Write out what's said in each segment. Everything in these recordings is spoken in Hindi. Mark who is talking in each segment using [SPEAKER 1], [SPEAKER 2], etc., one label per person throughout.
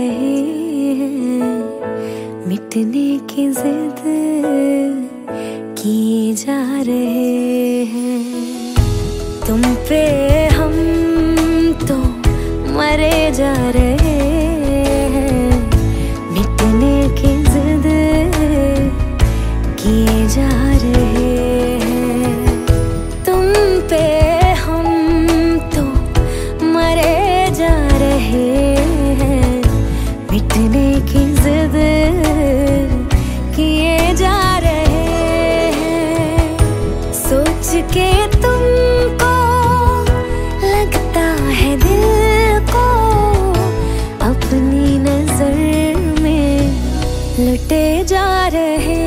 [SPEAKER 1] रहे हैं। मिटने की जिद किए जा रहे हैं। तुम पे हम तो मरे जा रहे के तुमको लगता है दिल को अपनी नज़र में लुटे जा रहे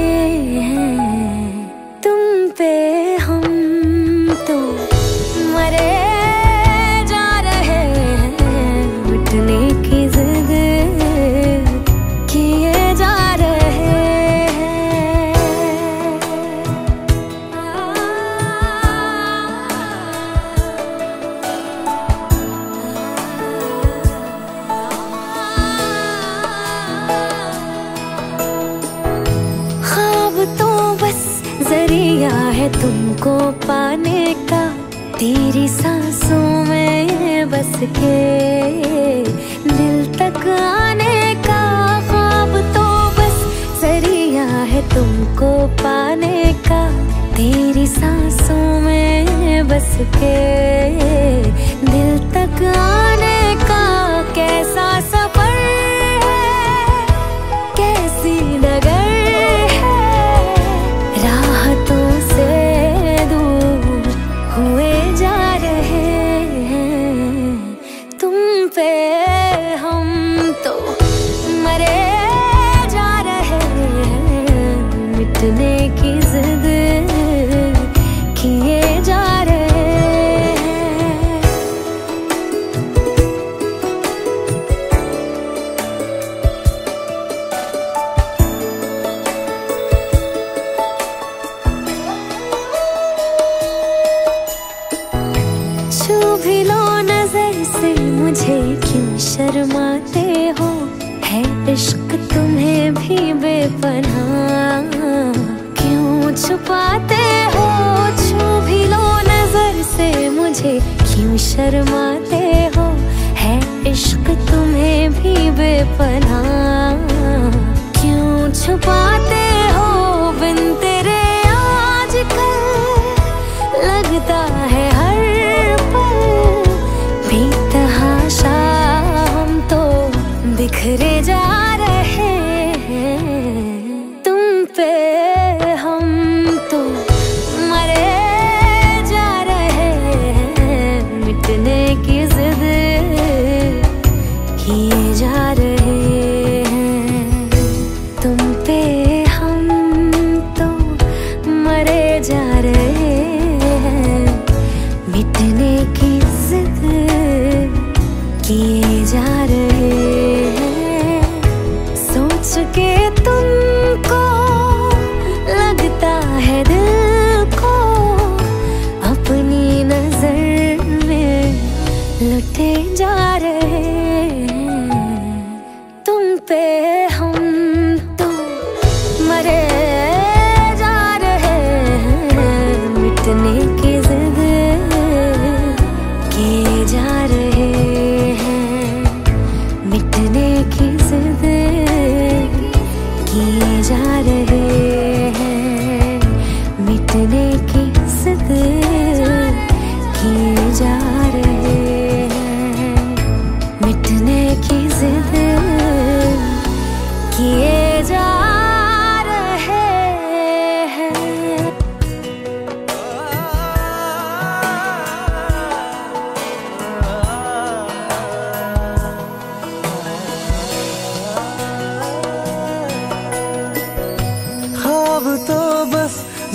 [SPEAKER 1] ज़रिया है तुमको पाने का। तेरी सांसों में बस के दिल तक आने का ख्वाब तो बस ज़रिया है तुमको पाने का। तेरी सांसों में बस के दिल तक आने की किए जा रहे छू भी लो नज़र से मुझे क्यों शर्माते हो इश्क तुम्हें भी बेपनाह। छुपाते हो, छू भी लो नज़र से मुझे। क्यों शर्माते हो? है इश्क तुम्हें भी बेपना क्यों छुपाते किए जा रहे हैं। तुम पे हम तो मरे जा रहे हैं। मिटने की जिद किए जा रहे हैं। सोच के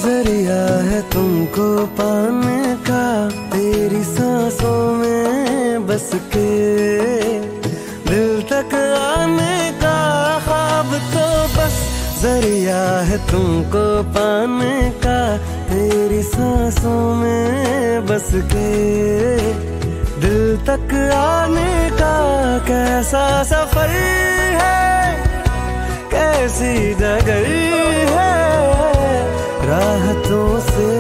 [SPEAKER 2] ज़रिया है तुमको पाने का। तेरी सांसों में बस के दिल तक आने का ख्वाब तो बस ज़रिया है तुमको पाने का। तेरी सांसों में बस के दिल तक आने का। कैसा सफ़र है, कैसी डगर है। राहतों से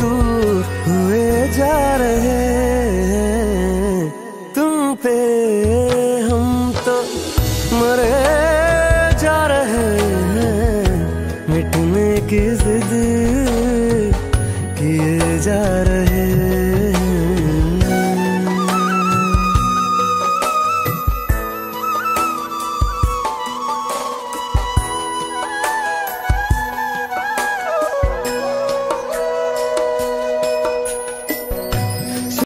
[SPEAKER 2] दूर हुए जा रहे हैं। तुम पे हम तो मरे जा रहे हैं। मिटने की जिद